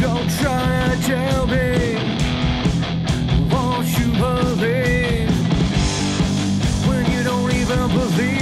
Don't try to tell me, won't you believe when you don't even believe?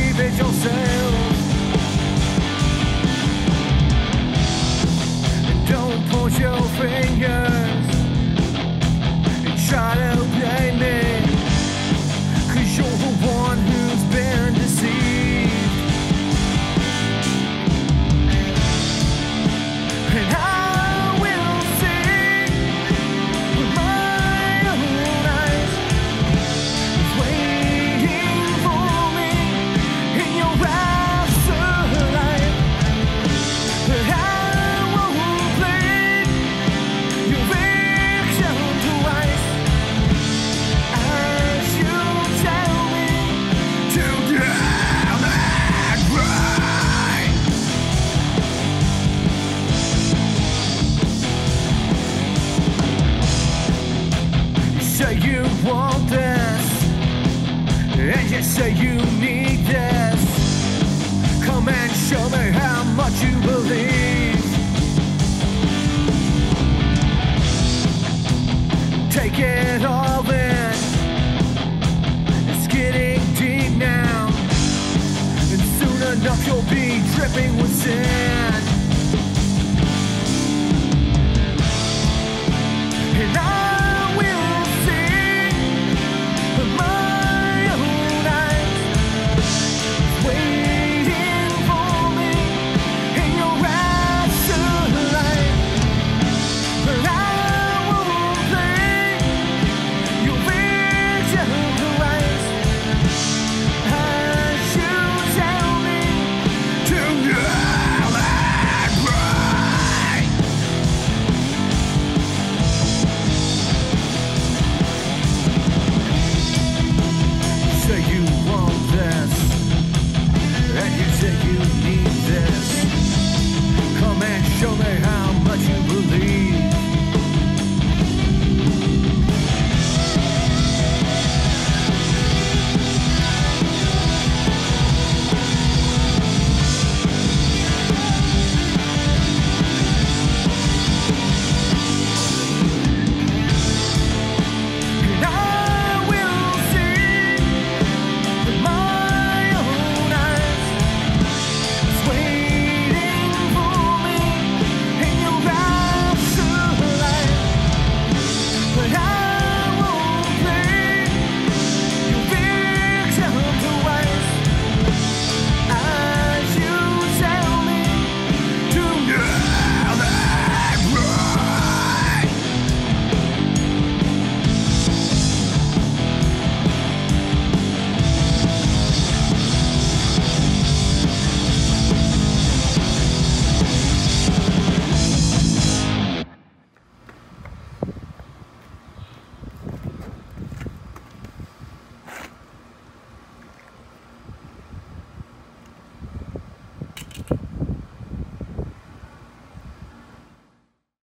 want this, and you say you need this. Come and show me how much you believe.